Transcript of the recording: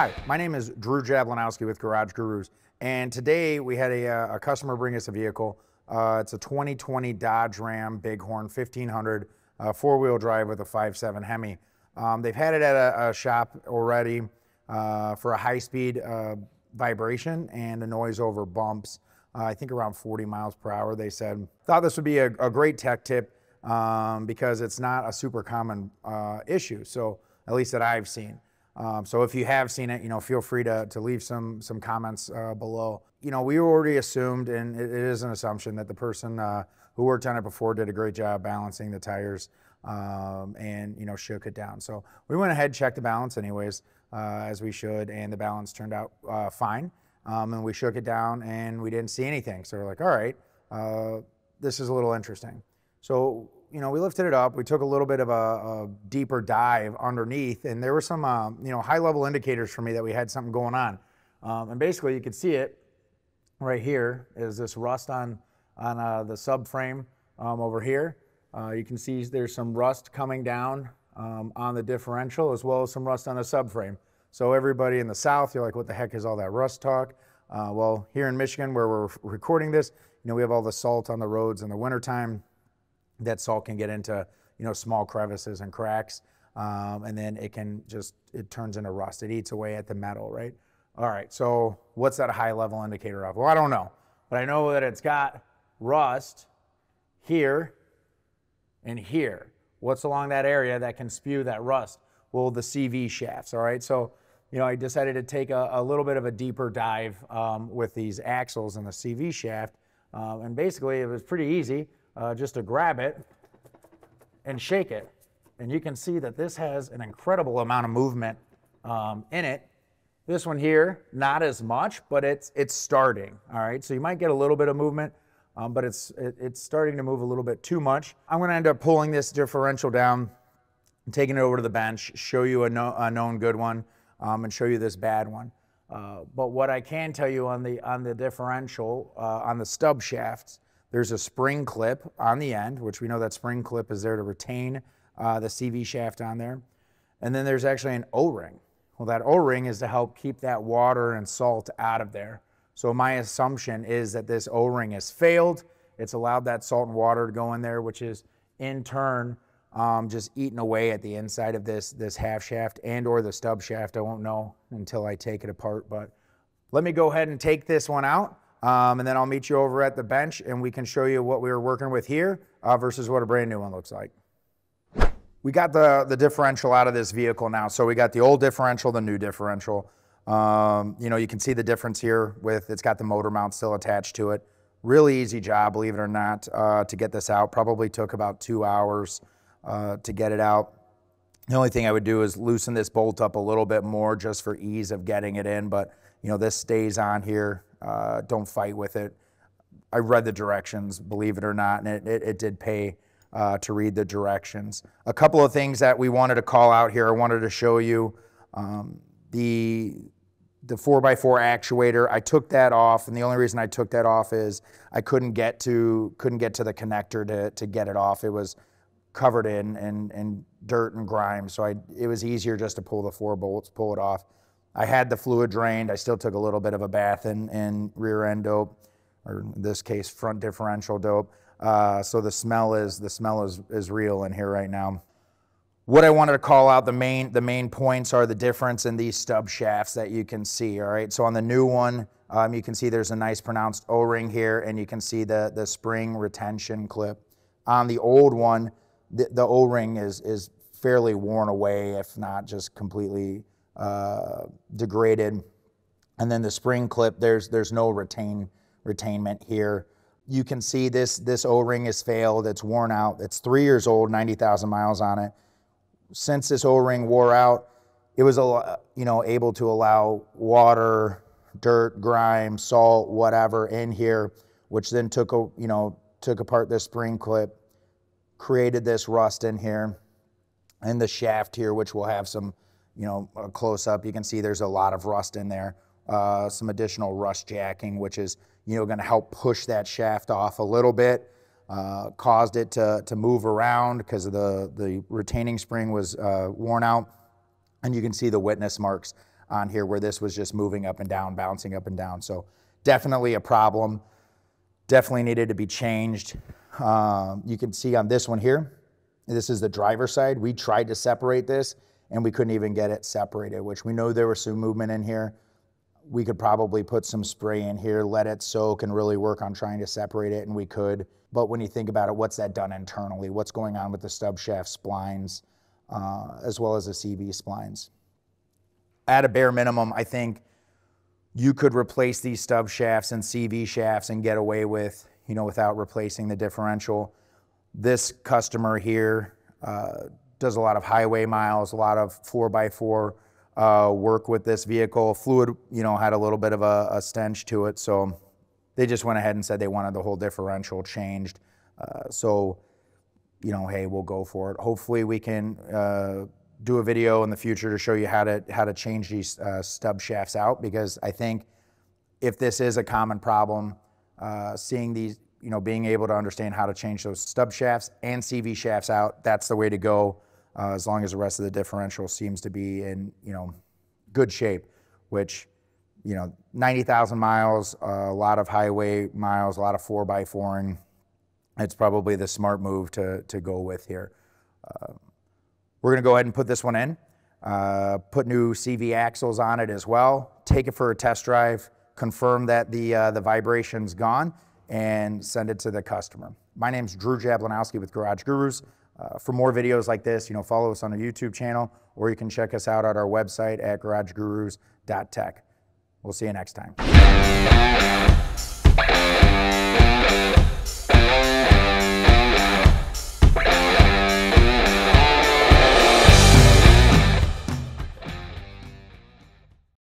Hi, my name is Drew Jablonowski with Garage Gurus, and today we had a, uh, a customer bring us a vehicle. Uh, it's a 2020 Dodge Ram Bighorn 1500 uh, four-wheel drive with a 5.7 Hemi. Um, they've had it at a, a shop already uh, for a high-speed uh, vibration and a noise over bumps. Uh, I think around 40 miles per hour. They said thought this would be a, a great tech tip um, because it's not a super common issue. So at least that I've seen. Um, so if you have seen it, you know, feel free to, to leave some some comments uh, below. You know, we already assumed, and it, it is an assumption that the person uh, who worked on it before did a great job balancing the tires um, and you know shook it down. So we went ahead, checked the balance anyways, uh, as we should, and the balance turned out uh, fine. Um, and we shook it down, and we didn't see anything. So we're like, all right, uh, this is a little interesting. So you know, we lifted it up. We took a little bit of a, a deeper dive underneath, and there were some, uh, you know, high-level indicators for me that we had something going on. Um, and basically, you could see it right here is this rust on on uh, the subframe um, over here. Uh, you can see there's some rust coming down um, on the differential as well as some rust on the subframe. So everybody in the south, you're like, what the heck is all that rust talk? Uh, well, here in Michigan, where we're recording this, you know, we have all the salt on the roads in the wintertime that salt can get into you know small crevices and cracks um, and then it can just it turns into rust. It eats away at the metal right? All right so what's that high level indicator of? Well i don't know but i know that it's got rust here and here. What's along that area that can spew that rust? Well the cv shafts all right? So you know i decided to take a, a little bit of a deeper dive um, with these axles and the cv shaft um, and basically it was pretty easy uh, just to grab it and shake it. And you can see that this has an incredible amount of movement um, in it. This one here, not as much, but it's it's starting. All right, so you might get a little bit of movement, um, but it's it, it's starting to move a little bit too much. I'm going to end up pulling this differential down, and taking it over to the bench, show you a, no, a known good one, um, and show you this bad one. Uh, but what I can tell you on the on the differential uh, on the stub shafts there's a spring clip on the end, which we know that spring clip is there to retain uh, the CV shaft on there. And then there's actually an O-ring. Well, that O-ring is to help keep that water and salt out of there. So my assumption is that this O-ring has failed. It's allowed that salt and water to go in there, which is in turn um, just eating away at the inside of this, this half shaft and or the stub shaft. I won't know until I take it apart, but let me go ahead and take this one out um, and then I'll meet you over at the bench and we can show you what we were working with here uh, versus what a brand new one looks like. We got the, the differential out of this vehicle now. So we got the old differential, the new differential. Um, you know, you can see the difference here with it's got the motor mount still attached to it. Really easy job, believe it or not, uh, to get this out. Probably took about two hours uh, to get it out. The only thing I would do is loosen this bolt up a little bit more just for ease of getting it in. But, you know, this stays on here uh, don't fight with it. I read the directions, believe it or not, and it, it, it did pay uh, to read the directions. A couple of things that we wanted to call out here. I wanted to show you um, the the 4x4 actuator. I took that off, and the only reason I took that off is I couldn't get to couldn't get to the connector to, to get it off. It was covered in, in, in dirt and grime, so I, it was easier just to pull the four bolts, pull it off. I had the fluid drained. I still took a little bit of a bath in, in rear end dope, or in this case, front differential dope. Uh, so the smell is the smell is is real in here right now. What I wanted to call out the main the main points are the difference in these stub shafts that you can see. All right, so on the new one, um, you can see there's a nice pronounced O-ring here, and you can see the the spring retention clip. On the old one, the, the O-ring is is fairly worn away, if not just completely uh, degraded. And then the spring clip, there's, there's no retain, retainment here. You can see this, this O-ring has failed. It's worn out. It's three years old, 90,000 miles on it. Since this O-ring wore out, it was a you know able to allow water, dirt, grime, salt, whatever in here, which then took a you know took apart this spring clip, created this rust in here, and the shaft here, which will have some you know, close up, you can see there's a lot of rust in there. Uh, some additional rust jacking, which is, you know, going to help push that shaft off a little bit. Uh, caused it to, to move around because the, the retaining spring was uh, worn out. And you can see the witness marks on here where this was just moving up and down, bouncing up and down. So definitely a problem. Definitely needed to be changed. Um, you can see on this one here, this is the driver side. We tried to separate this and we couldn't even get it separated, which we know there was some movement in here. We could probably put some spray in here, let it soak and really work on trying to separate it and we could. But when you think about it, what's that done internally? What's going on with the stub shaft splines uh, as well as the CV splines? At a bare minimum, I think you could replace these stub shafts and CV shafts and get away with, you know, without replacing the differential. This customer here uh, does a lot of highway miles, a lot of four by four uh, work with this vehicle. Fluid, you know, had a little bit of a, a, stench to it, so they just went ahead and said they wanted the whole differential changed. Uh, so, you know, hey, we'll go for it. Hopefully, we can uh, do a video in the future to show you how to how to change these uh, stub shafts out because I think if this is a common problem, uh, seeing these, you know, being able to understand how to change those stub shafts and CV shafts out, that's the way to go. Uh, as long as the rest of the differential seems to be in, you know, good shape, which, you know, 90,000 miles, a lot of highway miles, a lot of four by fouring. It's probably the smart move to to go with here. Uh, we're going to go ahead and put this one in, uh, put new CV axles on it as well, take it for a test drive, confirm that the, uh, the vibration's gone, and send it to the customer. My name's Drew Jablonowski with Garage Gurus. Uh, for more videos like this, you know, follow us on our YouTube channel, or you can check us out at our website at garagegurus.tech. We'll see you next time.